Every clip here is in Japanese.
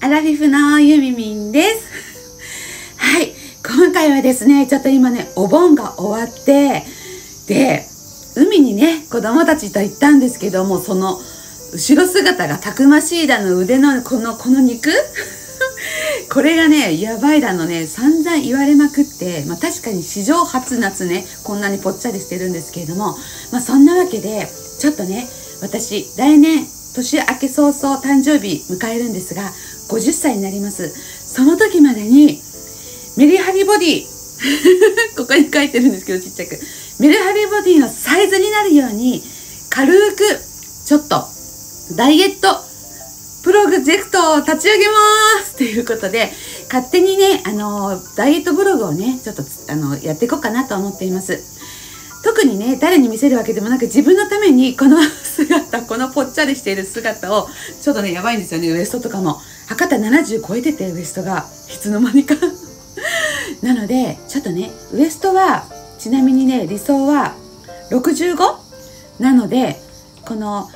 アラフィフのゆみみんです。はい。今回はですね、ちょっと今ね、お盆が終わって、で、海にね、子供たちと行ったんですけども、その、後ろ姿がたくましいだの腕のこの、この肉？これがね、やばいだのね、散々言われまくって、まあ確かに史上初夏ね、こんなにぽっちゃりしてるんですけれども、まあそんなわけで、ちょっとね、私、来年、年明け早々誕生日迎えるんですが、50歳になります。その時までに、メリハリボディ、ここに書いてるんですけど、ちっちゃく。メリハリボディのサイズになるように、軽く、ちょっと、ダイエット、プロジェクトを立ち上げますということで、勝手にね、あの、ダイエットブログをね、ちょっと、あの、やっていこうかなと思っています。特にね、誰に見せるわけでもなく、自分のために、この姿、このぽっちゃりしている姿を、ちょっとね、やばいんですよね、ウエストとかも。博多70超えてて、ウエストが。いつの間にか。なので、ちょっとね、ウエストは、ちなみにね、理想は 65? なので、この、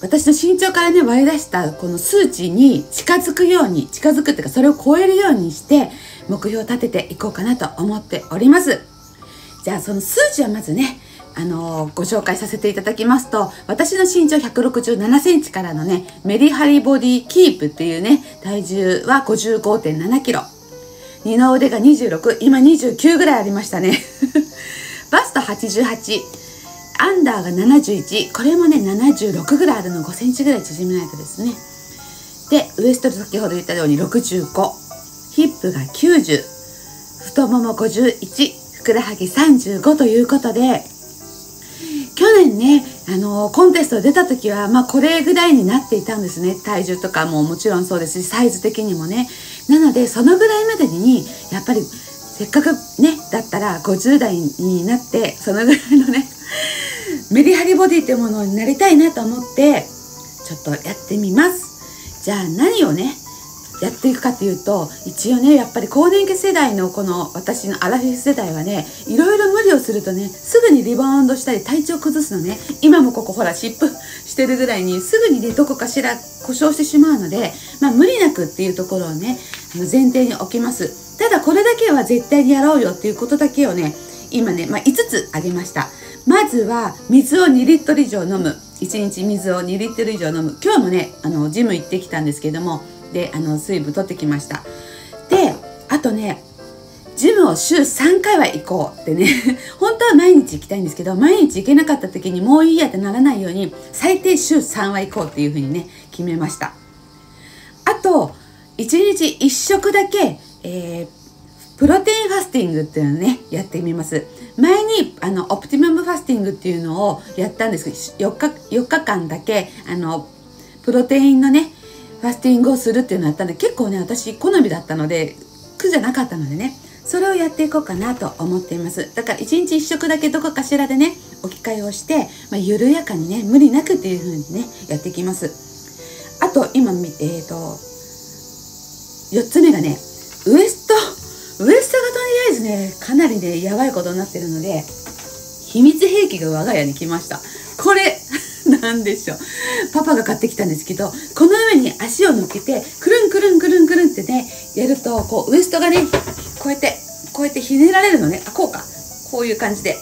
私の身長からね割り出したこの数値に近づくように近づくっていうかそれを超えるようにして目標を立てていこうかなと思っておりますじゃあその数値はまずねあのーご紹介させていただきますと私の身長167センチからのねメリハリボディキープっていうね体重は55.7キロ。二の腕が26今29ぐらいありましたね。バスト88アンダーが71これもね76ぐらいあるの5センチぐらい縮めないとですね。でウエスト先ほど言ったように65ヒップが90太もも51くらはぎ35ということで去年ね、あのコンテスト出た時は、まあ、これぐらいになっていたんですね。体重とかももちろんそうですしサイズ的にもね。なのでそのぐらいまでにやっぱりせっかくねだったら50代になってそのぐらいのね メリハリボディってものになりたいなと思ってちょっとやってみます。じゃあ何をねやっていくかっていうと一応ねやっぱり更年期世代のこの私のアラフィフ世代はねいろいろ無理をするとねすぐにリバウンドしたり体調崩すのね今もここほら湿布してるぐらいにすぐにねどこかしら故障してしまうのでまあ無理なくっていうところをね前提に置きます。ただこれだけは絶対にやろうよっていうことだけをね今ね、まあ、5つあげました。まずは水を2リットル以上飲む。1日水を2リットル以上飲む。今日もねあのジム行ってきたんですけどもであの水分取ってきました。であとねジムを週3回は行こうってね。本当は毎日行きたいんですけど毎日行けなかった時にもういいやってならないように最低週3は行こうっていうふうにね決めました。あと1日1食だけ、えープロテインファスティングっていうのをねやってみます。前にあのオプティマムファスティングっていうのをやったんですけど4日 ,4 日間だけあのプロテインのねファスティングをするっていうのをやったんで結構ね私好みだったので苦じゃなかったのでねそれをやっていこうかなと思っています。だから1日1食だけどこかしらでね置き換えをして、まあ、緩やかにね無理なくっていう風にねやっていきます。あと今えっ、ー、と4つ目がねウエスト。ウエストがとりあえずねかなりねやばいことになってるので秘密兵器が我が家に来ました。これなんでしょう。パパが買ってきたんですけどこの上に足を乗っけてくるんくるんくるんくるんってねやるとこうウエストがねこうやってこうやってひねられるのね。あこうか。こういう感じで。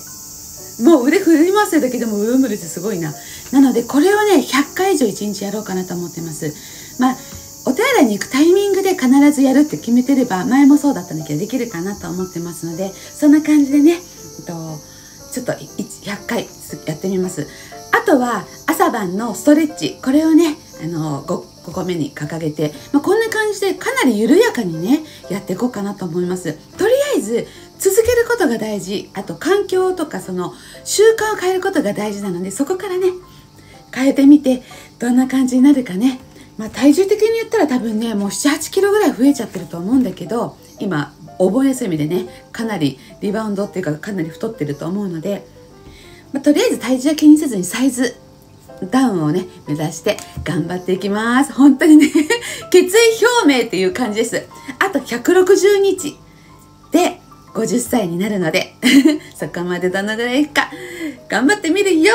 もう腕振り回してるだけでもうるむるってすごいな。なのでこれをね100回以上1日やろうかなと思ってます。まあお手洗いに行くタイミングで必ずやるって決めてれば前もそうだったんだけどできるかなと思ってますのでそんな感じでね、えっと、ちょっと100回やってみます。あとは朝晩のストレッチ。これをねあの 5, 5個目に掲げて、まあ、こんな感じでかなり緩やかにねやっていこうかなと思います。とりあえず続けることが大事。あと環境とかその習慣を変えることが大事なのでそこからね変えてみてどんな感じになるかね。まあ、体重的に言ったら多分ねもう78キロぐらい増えちゃってると思うんだけど今お盆休みでねかなりリバウンドっていうかかなり太ってると思うので、まあ、とりあえず体重は気にせずにサイズダウンをね目指して頑張っていきます。本当にね 決意表明っていう感じです。あと160日で50歳になるので そこまでどのぐらいいくか頑張ってみるよ